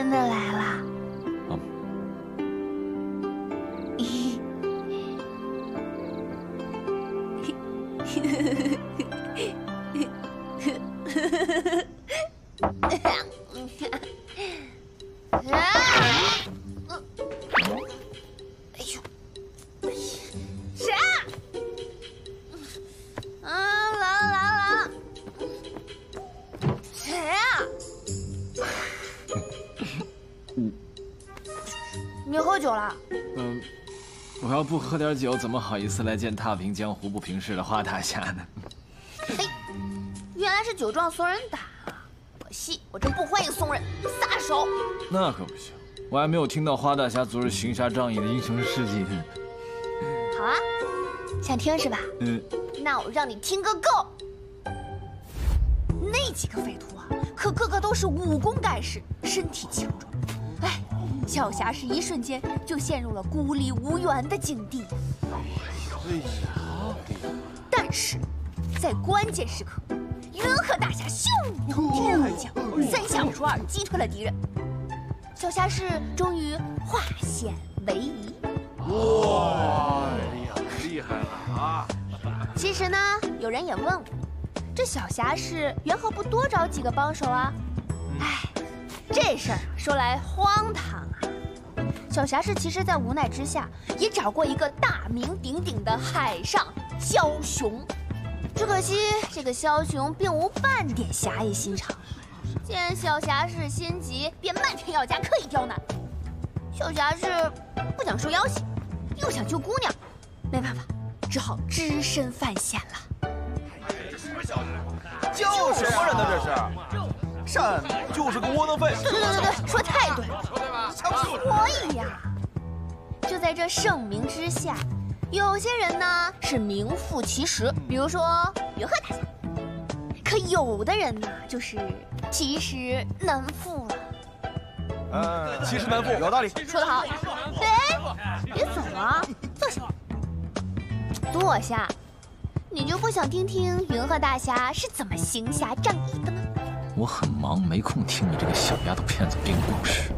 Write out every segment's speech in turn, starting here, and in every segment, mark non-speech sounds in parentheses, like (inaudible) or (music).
真的来了？不喝点酒，怎么好意思来见踏平江湖不平事的花大侠呢？原来是酒壮怂人胆啊！可惜我这不欢迎怂人，撒手！那可不行，我还没有听到花大侠昨日行侠仗义的英雄事迹呢。好啊，想听是吧？嗯，那我让你听个够。那几个匪徒啊，可个个都是武功盖世，身体强壮。哎，小侠是一瞬间就陷入了孤立无援的境地。哎呀，但是，在关键时刻，云鹤大侠咻从天而降，三下五除二击退了敌人。小侠士终于化险为夷。哇，哎呀，厉害了啊！其实呢，有人也问我，这小侠士缘何不多找几个帮手啊？哎，这事儿说来荒唐啊！小侠士其实，在无奈之下，也找过一个大名鼎鼎的海上枭雄，只可惜这个枭雄并无半点侠义心肠。见小侠士心急，便漫天要价，刻意刁难。小侠士不想受要挟，又想救姑娘，没办法，只好只身犯险了。这什么人呢？这是，善就是个窝囊废。对对对对，说太对了。所以呀，就在这盛名之下，有些人呢是名副其实，比如说云鹤大侠；可有的人呢，就是其实难副了。嗯，其实难副，有道理。说得好。哎，别走啊，坐下。坐下。你就不想听听云鹤大侠是怎么行侠仗义的吗？我很忙，没空听你这个小丫头片子编故事。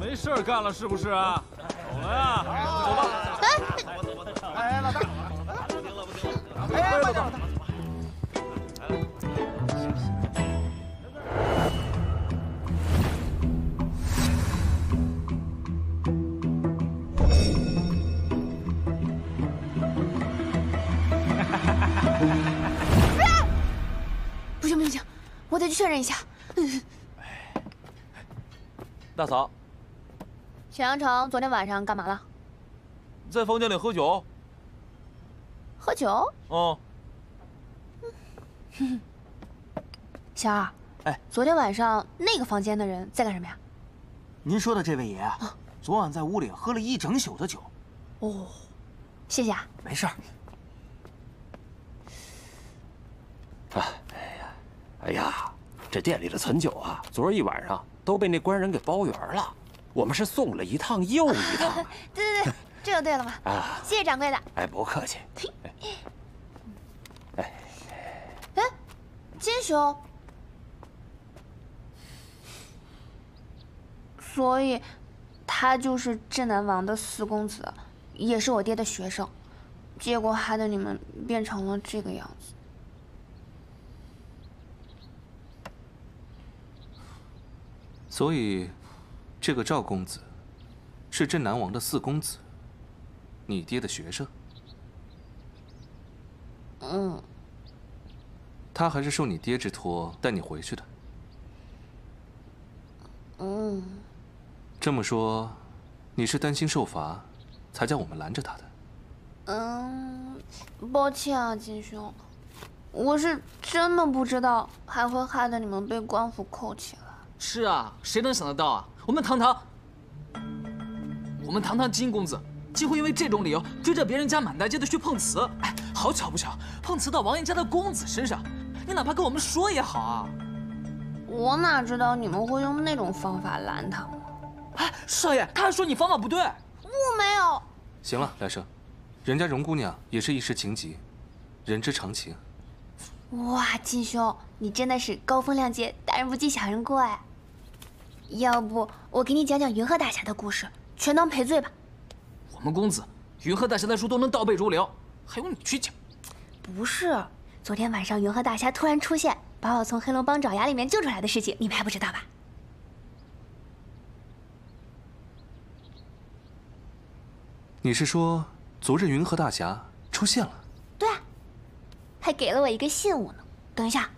没事儿干了是不是啊？走了呀，走吧。哎，哎，老大，哎，老大，得去确认一下。大嫂，小阳城昨天晚上干嘛了？在房间里喝酒。喝酒？哦。(laughs) 小二，哎，昨天晚上那个房间的人在干什么呀？您说的这位爷啊，昨晚在屋里喝了一整宿的酒。哦，谢谢啊。没事儿。哎呀，哎呀，这店里的存酒啊，昨儿一晚上都被那官人给包圆了。我们是送了一趟又一趟。对 (laughs) 对对，(laughs) 这就对了嘛。啊，谢谢掌柜的。哎，不客气。(coughs) 哎，哎，金兄。所以，他就是镇南王的四公子，也是我爹的学生，结果害得你们变成了这个样子。所以，这个赵公子是镇南王的四公子，你爹的学生。嗯。他还是受你爹之托带你回去的。嗯。这么说，你是担心受罚，才叫我们拦着他的？嗯，抱歉啊，金兄，我是真的不知道，还会害得你们被官府扣起来。是啊，谁能想得到啊？我们堂堂，我们堂堂金公子，竟会因为这种理由追着别人家满大街的去碰瓷？哎，好巧不巧，碰瓷到王爷家的公子身上，你哪怕跟我们说也好啊。我哪知道你们会用那种方法拦他？哎，少爷，他还说你方法不对。我没有。行了，来生，人家荣姑娘也是一时情急，人之常情。哇，金兄，你真的是高风亮节，大人不计小人过哎。要不我给你讲讲云鹤大侠的故事，全当赔罪吧。我们公子云鹤大侠的书都能倒背如流，还用你去讲？不是，昨天晚上云鹤大侠突然出现，把我从黑龙帮爪牙里面救出来的事情，你们还不知道吧？你是说，昨日云鹤大侠出现了？对啊，还给了我一个信物呢。等一下，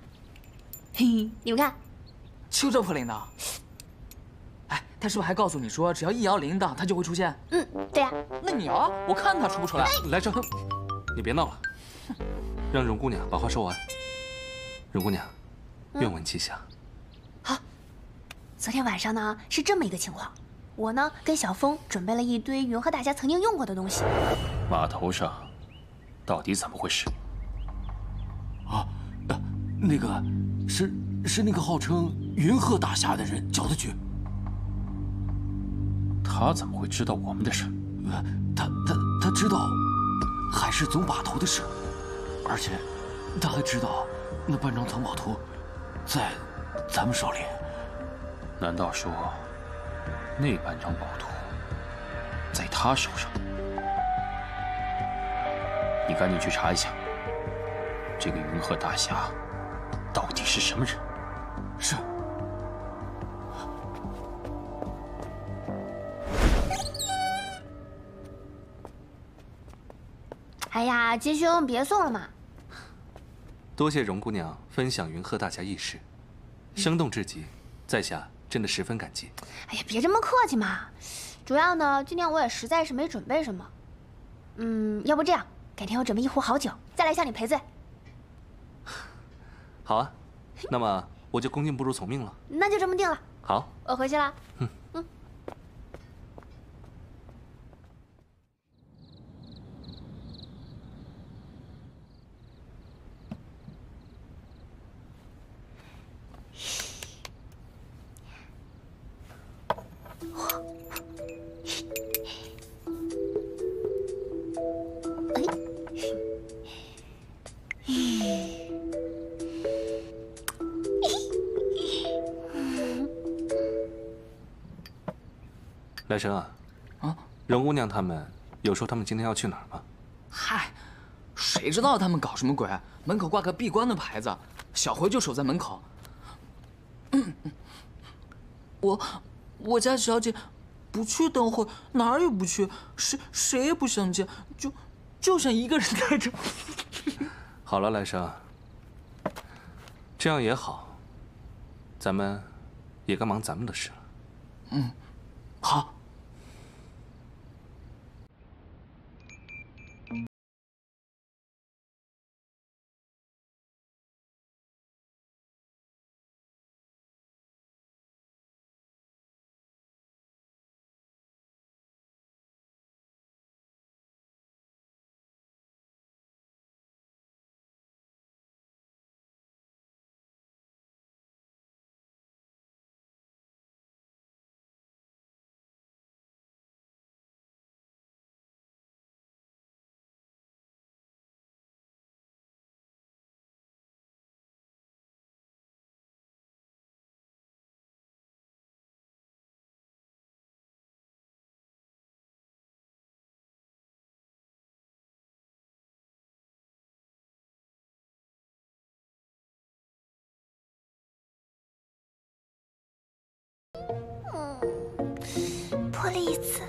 嘿嘿，你们看，就这破铃铛。哎，他是不是还告诉你说，只要一摇铃铛，他就会出现？嗯，对呀。那你摇啊，我看他出不出来。来生，你别闹了，让荣姑娘把话说完。荣姑娘，愿闻其详。好，昨天晚上呢，是这么一个情况。我呢，跟小峰准备了一堆云鹤大侠曾经用过的东西。码头上，到底怎么回事？啊，那个，是是那个号称云鹤大侠的人搅的局。他怎么会知道我们的事？他他他知道海市总把头的事，而且他还知道那半张藏宝图在咱们手里。难道说？那半张宝图在他手上，你赶紧去查一下，这个云鹤大侠到底是什么人？是。哎呀，金兄，别送了嘛！多谢荣姑娘分享云鹤大侠轶事，生动至极，在下。真的十分感激。哎呀，别这么客气嘛！主要呢，今天我也实在是没准备什么。嗯，要不这样，改天我准备一壶好酒，再来向你赔罪。好啊，那么我就恭敬不如从命了。那就这么定了。好，我回去了。嗯。来生啊，啊，荣姑娘他们有说他们今天要去哪儿吗？嗨，谁知道他们搞什么鬼？门口挂个闭关的牌子，小回就守在门口。我，我家小姐不去灯会，哪儿也不去，谁谁也不想见，就就想一个人待着。(laughs) 好了，来生，这样也好，咱们也该忙咱们的事了。嗯，好。破例一次。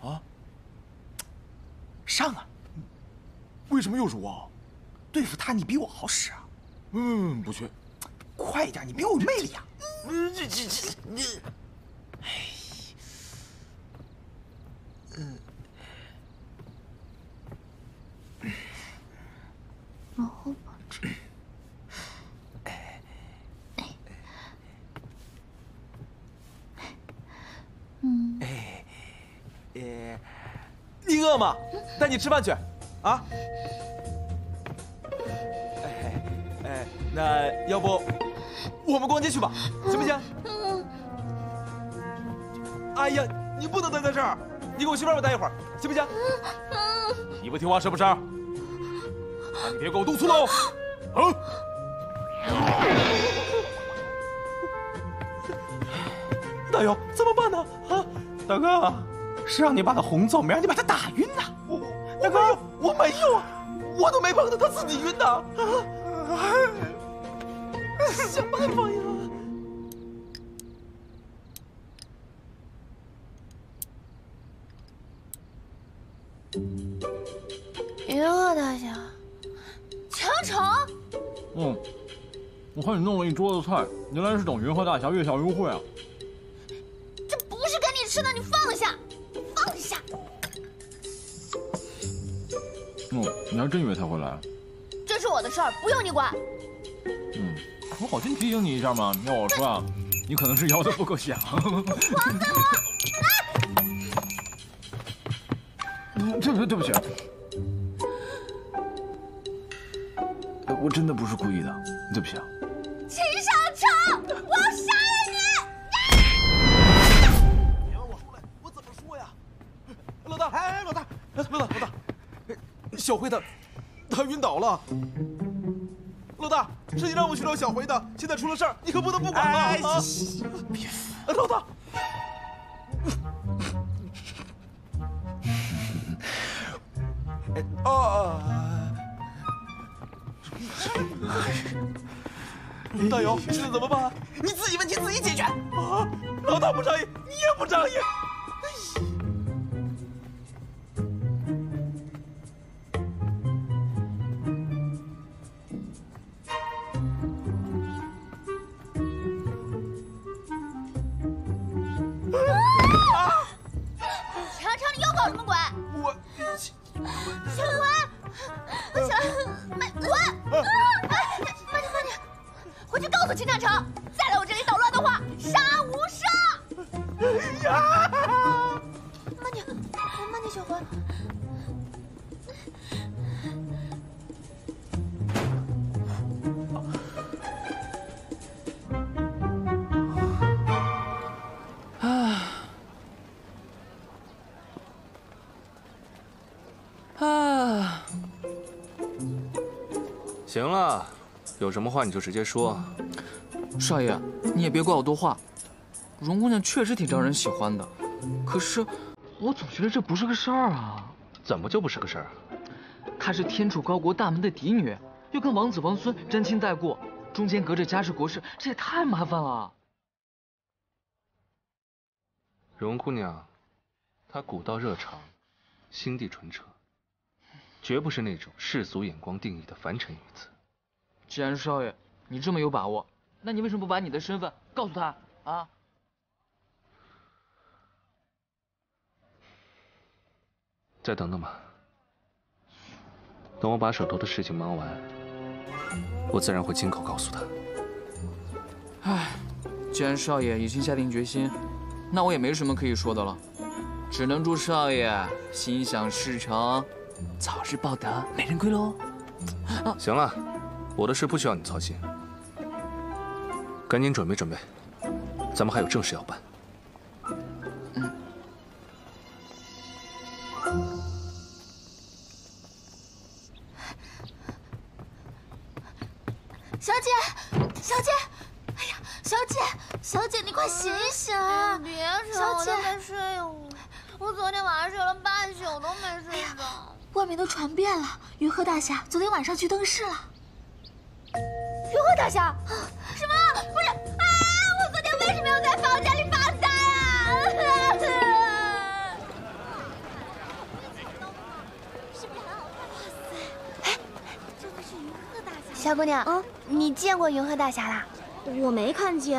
啊！上啊！为什么又是我？对付他你比我好使啊！嗯，不去。快一点，你比我有魅力啊！嗯，这这这你，哎，嗯。往后保持。嗯。哎，呃，你饿吗？带你吃饭去，啊？哎哎，那要不我们逛街去吧，行不行？哎呀，你不能待在这儿，你给我去外面待一会儿，行不行？你不听话是不是？那你别给我督促喽！啊！大勇，怎么办呢？啊，大哥，是让你把他轰走，没让你把他打晕呐！我，大哥，我没有啊，我都没碰到他自己晕的。啊！想办法呀！云鹤大侠。强城，嗯，我看你弄了一桌子菜，原来是等云鹤大侠月下幽会啊。你还真以为他会来？这是我的事儿，不用你管。嗯，我好心提醒你一下嘛，要我说啊，你可能是摇的不够响。(laughs) 王子嗯，对不起，对不起。我真的不是故意的，对不起啊！秦少成，我要杀了你！你让我出来，我怎么说呀？老大，哎，老大，老大，老大，小辉他，他晕倒了。老大，是你让我去找小辉的，现在出了事儿，你可不能不管啊！别烦，老大。啊！大勇，现在怎么办？你自己问题自己解决。啊！老大不仗义，你也不仗义。啊！(sighs) 行了，有什么话你就直接说。少爷，你也别怪我多话。荣姑娘确实挺招人喜欢的，可是我总觉得这不是个事儿啊。怎么就不是个事儿？她是天楚高国大门的嫡女，又跟王子王孙沾亲带故，中间隔着家世国事，这也太麻烦了。荣姑娘，她古道热肠，心地纯澈，绝不是那种世俗眼光定义的凡尘女子。既然少爷你这么有把握，那你为什么不把你的身份告诉他啊？再等等吧，等我把手头的事情忙完，我自然会亲口告诉他。唉，既然少爷已经下定决心，那我也没什么可以说的了，只能祝少爷心想事成，早日抱得美人归喽。行了，我的事不需要你操心，赶紧准备准备，咱们还有正事要办。小姐，小姐，哎呀，小姐，小姐，你快醒一醒啊！别吵，小姐我都没睡我，我昨天晚上睡了半宿都没睡着。外面都传遍了，云鹤大侠昨天晚上去登市了。云鹤大侠，(gasps) 什么？不是啊！我昨天为什么要在房间里发呆啊？哎，这可是云鹤大侠小姑娘，嗯，你见过云鹤大侠啦？我没看见，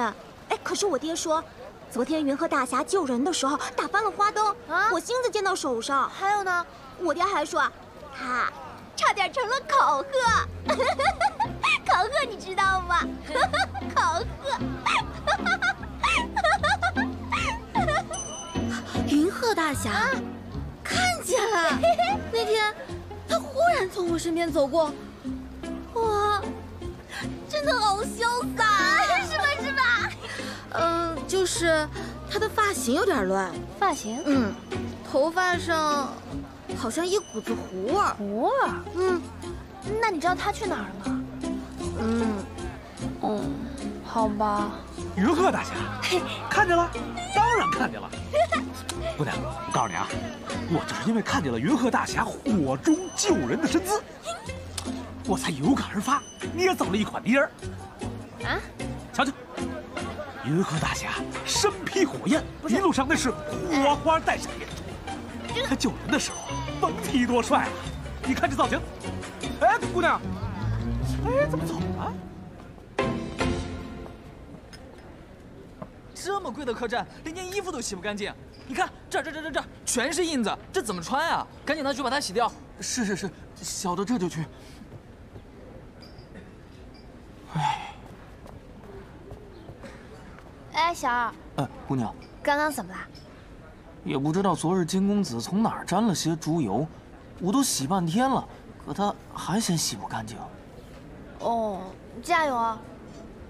哎，可是我爹说，昨天云鹤大侠救人的时候打翻了花灯，啊火星子溅到手上。还有呢，我爹还说，他差点成了考核。考核你知道吗？考核。云鹤大侠看见了，(laughs) 那天他忽然从我身边走过，哇，真的好潇洒，是吧？是吧？嗯，就是他的发型有点乱，发型，嗯，头发上好像一股子糊味儿。糊味儿，嗯，那你知道他去哪儿了吗？嗯，嗯，好吧。云鹤大侠，看见了？当然看见了。姑娘，我告诉你啊，我就是因为看见了云鹤大侠火中救人的身姿，我才有感而发，捏造了一款泥人。啊？瞧瞧，云鹤大侠身披火焰，一路上那是火花带闪电。他救人的时候甭提多帅了，你看这造型。哎，姑娘，哎，怎么走了？这么贵的客栈，连件衣服都洗不干净。你看这这儿这儿这儿这儿全是印子，这怎么穿啊？赶紧拿去把它洗掉。是是是，小的这就去。哎，小二，哎，姑娘，刚刚怎么了？也不知道昨日金公子从哪儿沾了些猪油，我都洗半天了，可他还嫌洗不干净。哦，加油啊！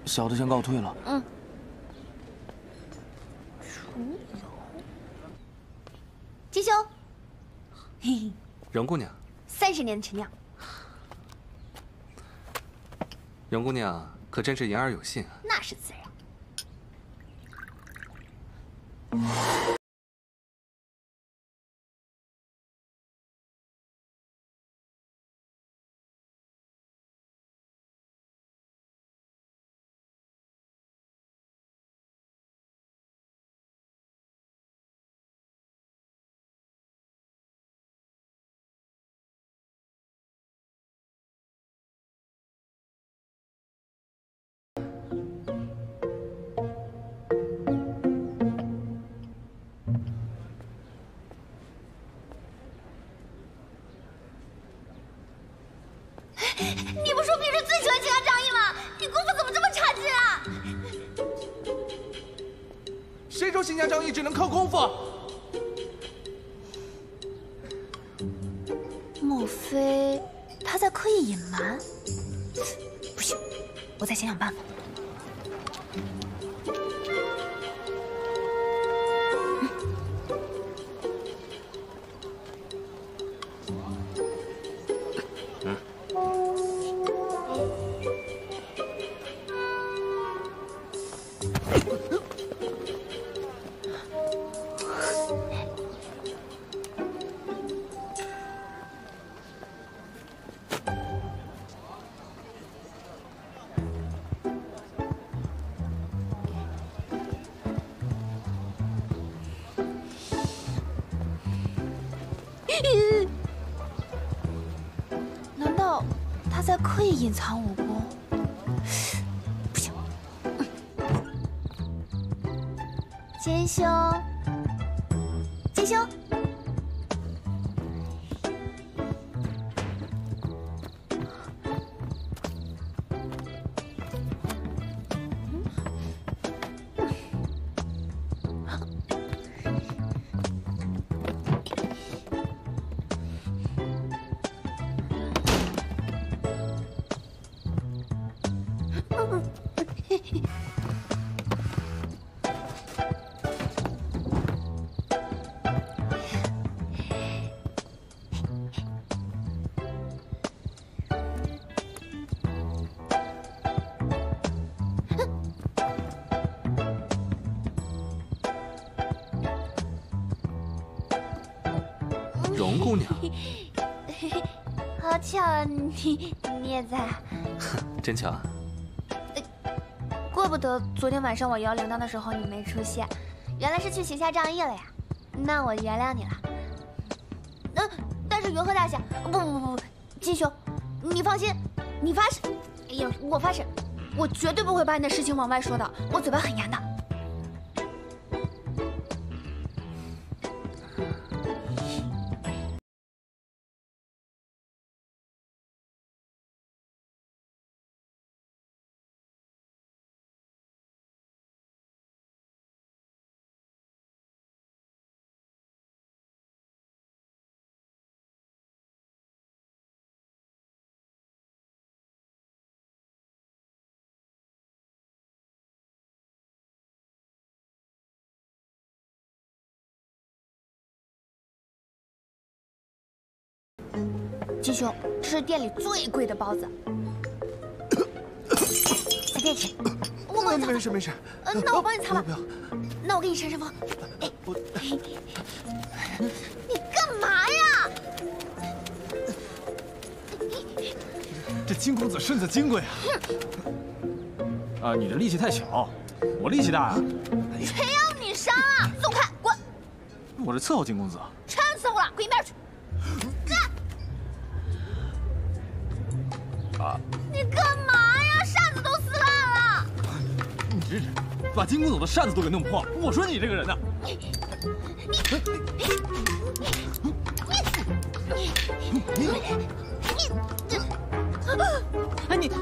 小的先告退了。嗯。吉凶，嘿嘿，荣姑娘，三十年的陈酿，荣姑娘可真是言而有信啊！那是自然。Música 金兄，金巧，你你也在。(laughs) 真巧。啊怪不得昨天晚上我摇铃铛的时候你没出现，原来是去行侠仗义了呀。那我原谅你了。嗯，但是云鹤大侠，不不不不，金兄，你放心，你发誓，哎呀，我发誓，我绝对不会把你的事情往外说的，我嘴巴很严的。金兄，这是店里最贵的包子，随便吃。我帮你擦。没事没事。呃，那我帮你擦吧。不要。那我给你扇扇风。哎，你干嘛呀？这金公子身子金贵啊！啊，你的力气太小，我力气大啊！谁要你扇啊？松开，滚！我是伺候金公子。真伺候了，滚一边去！啊！你干嘛呀？扇子都撕烂了！你这是把金公子的扇子都给弄破了！我说你这个人呢？你你你你！哎你，对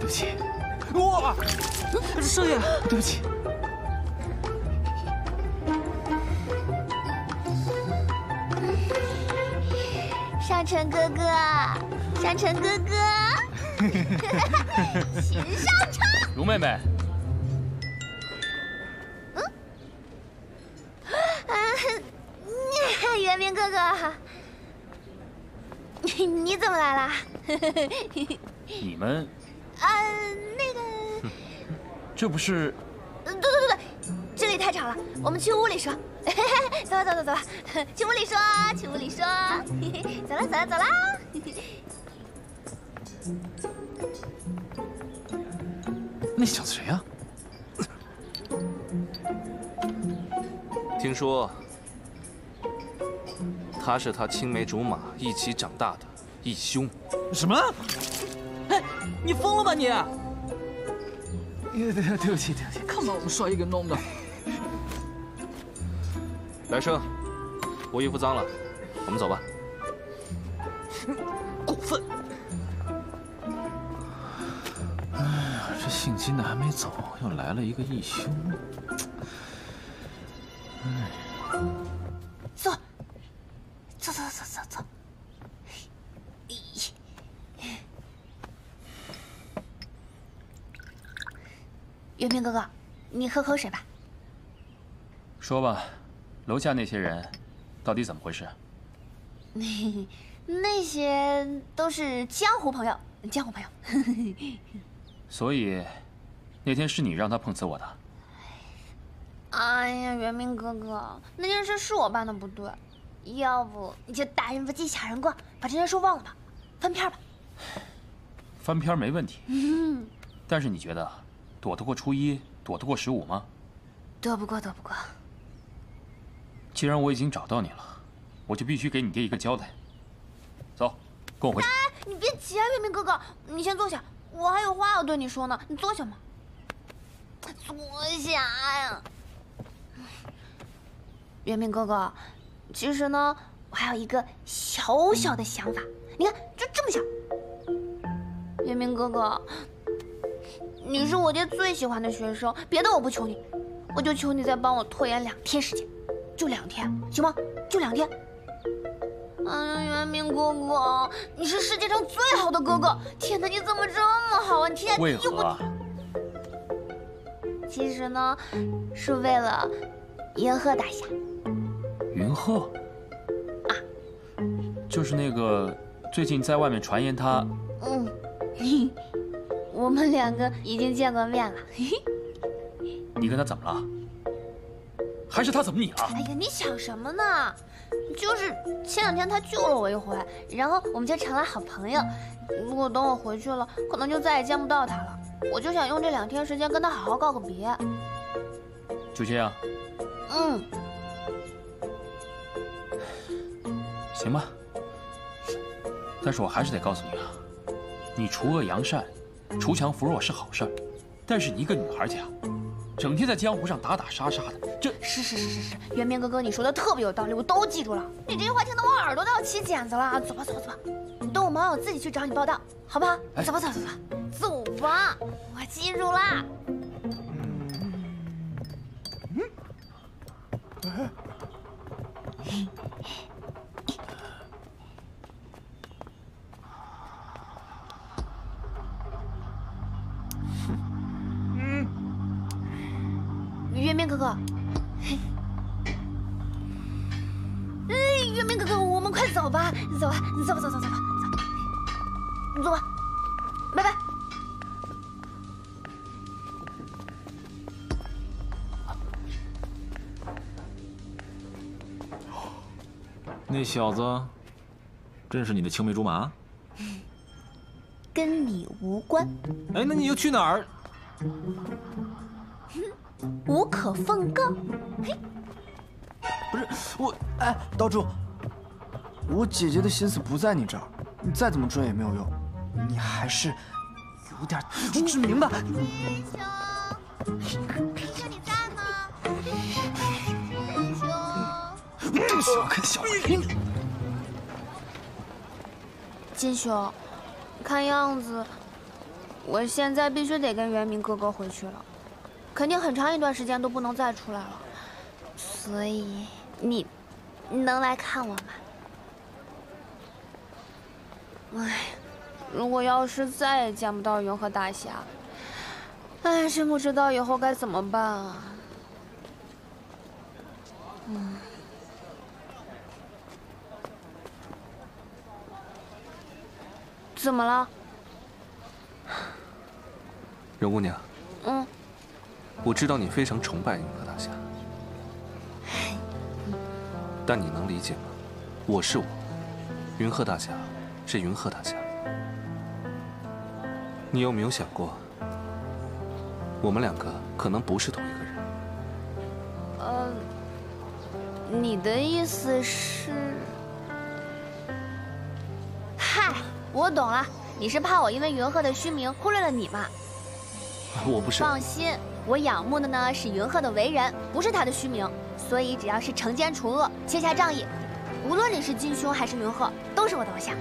不起，哇！少爷，对不起。上尘哥哥，上尘哥哥，(laughs) 请上车。荣妹妹，嗯，啊，袁明哥哥，你你怎么来了？你们啊，那个，这不是？对对对对，这里太吵了，我们去屋里说。(laughs) 走吧走吧走吧，去屋里说，去屋里说。走了走了走了。那小子谁呀？听说他是他青梅竹马一起长大的义兄。什么？哎，你疯了吧你？对对对不起对不起，看把我们少爷给弄的。来生，我衣服脏了，我们走吧。姓金的还没走，又来了一个义兄。哎，坐，坐坐坐坐坐。元平哥哥，你喝口水吧。说吧。楼下那些人，到底怎么回事？(laughs) 那些都是江湖朋友，江湖朋友。所以，那天是你让他碰瓷我的？哎呀，元明哥哥，那件事是我办的不对，要不你就大人不计小人过，把这件事忘了吧，翻篇吧。翻篇没问题。但是你觉得，躲得过初一，躲得过十五吗？躲不过，躲不过。既然我已经找到你了，我就必须给你爹一个交代。走，跟我回去。你别急啊，元明哥哥，你先坐下，我还有话要对你说呢。你坐下嘛。坐下呀，元明哥哥，其实呢，我还有一个小小的想法。你看，就这么小。元明哥哥，你是我爹最喜欢的学生，别的我不求你，我就求你再帮我拖延两天时间，就两天，行吗？就两天。哎呀，元明哥哥，你是世界上最好的哥哥！天哪，你怎么这么好啊？你天天为何？其实呢，是为了云鹤大侠。云鹤？啊，就是那个最近在外面传言他……嗯，(laughs) 我们两个已经见过面了。(laughs) 你跟他怎么了？还是他怎么你了？哎呀，你想什么呢？就是前两天他救了我一回，然后我们就成了好朋友。如果等我回去了，可能就再也见不到他了。我就想用这两天时间跟他好好告个别。就这样。嗯。行吧。但是我还是得告诉你啊，你除恶扬善，除强扶弱是好事儿，但是你一个女孩家。整天在江湖上打打杀杀的，这是是是是是，元明哥哥，你说的特别有道理，我都记住了。你这句话听得我耳朵都要起茧子了。走吧走吧走吧，你等我忙完我自己去找你报道，好不好？走吧走吧走吧，走吧，我记住了。嗯。月明哥哥，哎，月明哥哥，我们快走吧，走吧，走吧，走走走吧，走，你走吧，拜拜。那小子，真是你的青梅竹马？跟你无关。哎，那你又去哪儿？无可奉告。嘿，不是我，哎，道主，我姐姐的心思不在你这儿，你再怎么追也没有用，你还是有点自知之明吧。金兄，金兄你在吗？金兄，小看小人。金兄，看样子，我现在必须得跟元明哥哥回去了。肯定很长一段时间都不能再出来了，所以你能来看我吗？哎，如果要是再也见不到云鹤大侠，哎，真不知道以后该怎么办啊！嗯，怎么了，荣姑娘？嗯。我知道你非常崇拜云鹤大侠，但你能理解吗？我是我，云鹤大侠是云鹤大侠。你有没有想过，我们两个可能不是同一个人？呃，你的意思是？嗨，我懂了，你是怕我因为云鹤的虚名忽略了你吗？我不是。放心。我仰慕的呢是云鹤的为人，不是他的虚名。所以只要是惩奸除恶、切下仗义，无论你是金兄还是云鹤，都是我的偶像。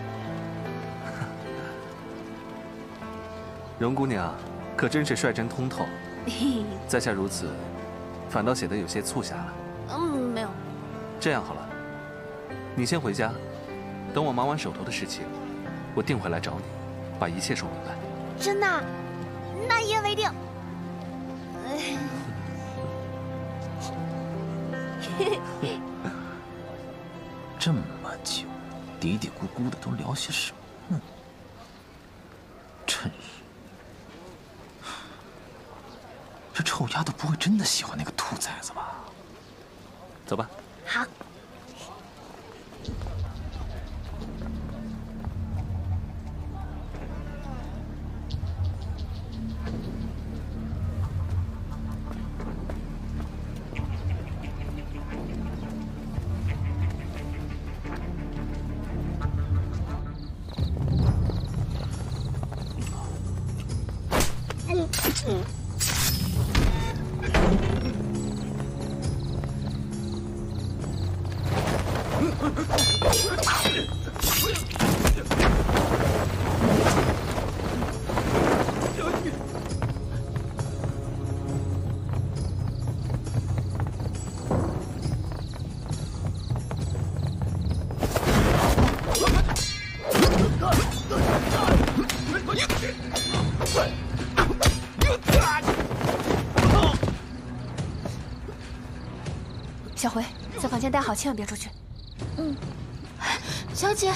(laughs) 荣姑娘，可真是率真通透。(laughs) 在下如此，反倒显得有些促狭了。嗯，没有。这样好了，你先回家，等我忙完手头的事情，我定会来找你，把一切说明白。真的？那一言为定。(laughs) 这么久，嘀嘀咕咕的都聊些什么？真是，这臭丫头不会真的喜欢那个兔崽子吧？走吧。好。小回，在房间待好，千万别出去。嗯，小姐。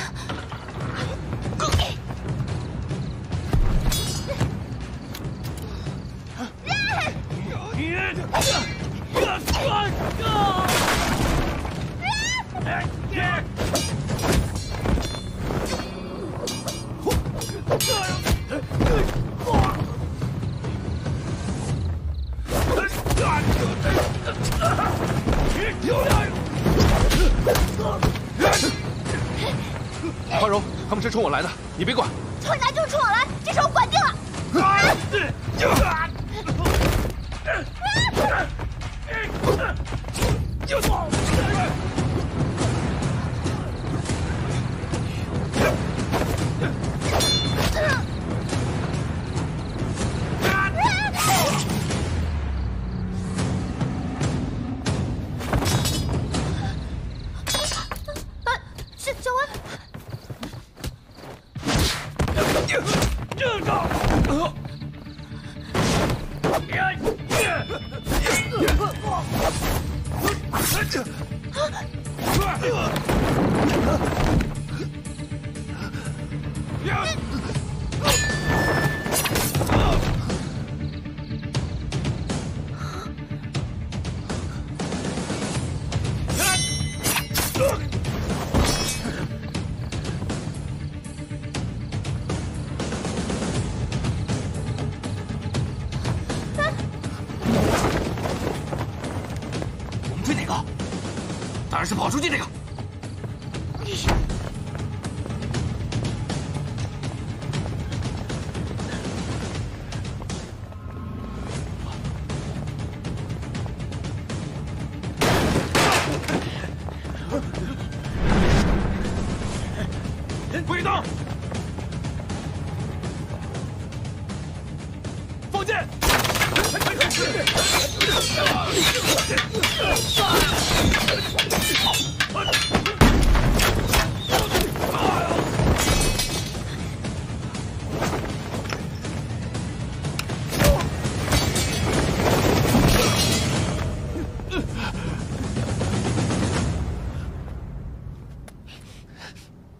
花荣，他们是冲我来的，你别管。冲你来就是冲我来，这事我管这。啊快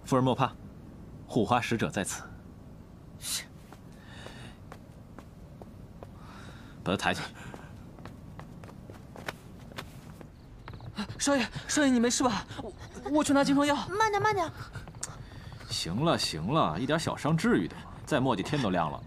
夫人莫怕，护花使者在此。把他抬起来。少爷，少爷，你没事吧？我我去拿金疮药。慢点，慢点。行了行了，一点小伤至于的吗？再磨叽天都亮了。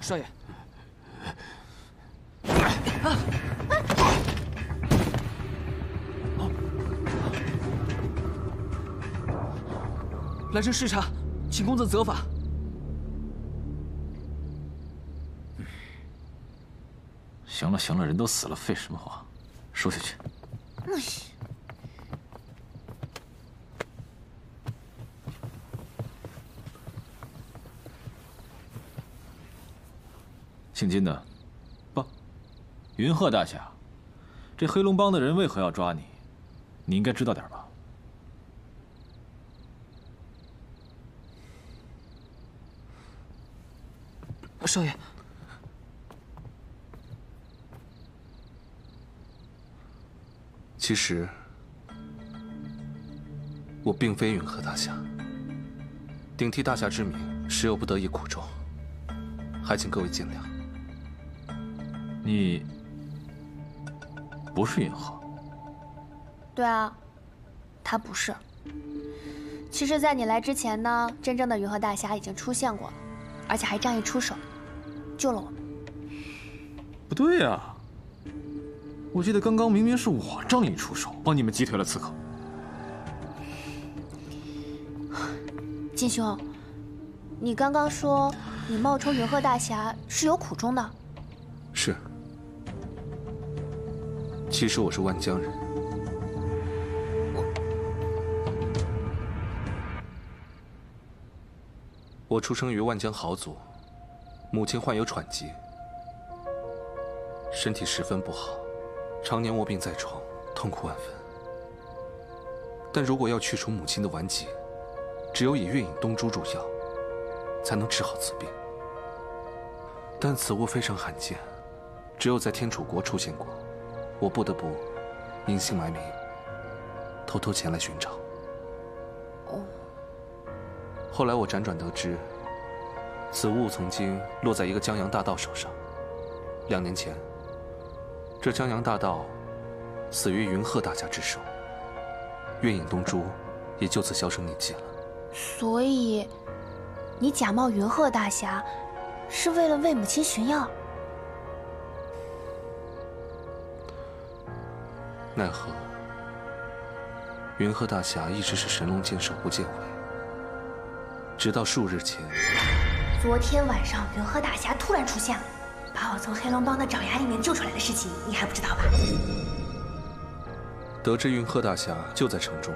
少爷。来这视察请公子责罚。行了行了人都死了废什么话收下去。姓金的，不，云鹤大侠，这黑龙帮的人为何要抓你？你应该知道点吧？少爷，其实我并非云鹤大侠，顶替大侠之名，实有不得已苦衷，还请各位见谅。你不是云鹤？对啊，他不是。其实，在你来之前呢，真正的云鹤大侠已经出现过了，而且还仗义出手，救了我们。不对呀，我记得刚刚明明是我仗义出手，帮你们击退了刺客。金兄，你刚刚说你冒充云鹤大侠是有苦衷的。其实我是万江人，我出生于万江豪族，母亲患有喘疾，身体十分不好，常年卧病在床，痛苦万分。但如果要去除母亲的顽疾，只有以月影东珠入药，才能治好此病。但此物非常罕见，只有在天楚国出现过。我不得不隐姓埋名，偷偷前来寻找。哦。后来我辗转得知，此物曾经落在一个江洋大盗手上。两年前，这江洋大盗死于云鹤大侠之手，月影东珠也就此销声匿迹了。所以，你假冒云鹤大侠，是为了为母亲寻药？奈何，云鹤大侠一直是神龙见首不见尾，直到数日前，昨天晚上云鹤大侠突然出现了，把我从黑龙帮的爪牙里面救出来的事情，你还不知道吧？得知云鹤大侠就在城中，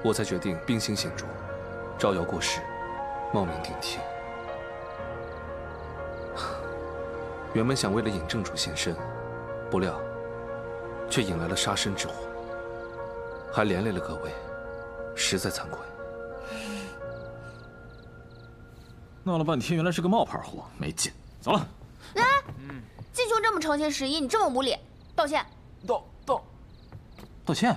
我才决定兵行险中，招摇过市，冒名顶替。(sighs) 原本想为了尹正主现身，不料。却引来了杀身之祸，还连累了各位，实在惭愧。闹了半天，原来是个冒牌货，没劲。走了。哎，晋兄这么诚心实意，你这么无礼，道歉。道道道歉。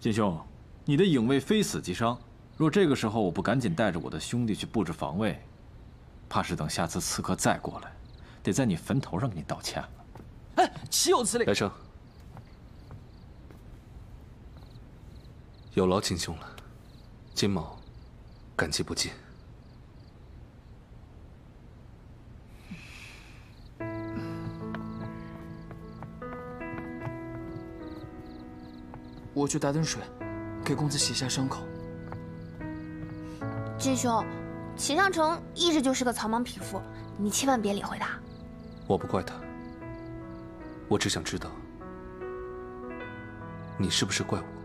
晋兄，你的影卫非死即伤，若这个时候我不赶紧带着我的兄弟去布置防卫，怕是等下次刺客再过来，得在你坟头上给你道歉了。哎，岂有此理！来生，有劳秦兄了，金某感激不尽。我去打点水，给公子洗一下伤口。金兄，秦尚城一直就是个草莽匹夫，你千万别理会他。我不怪他。我只想知道，你是不是怪我？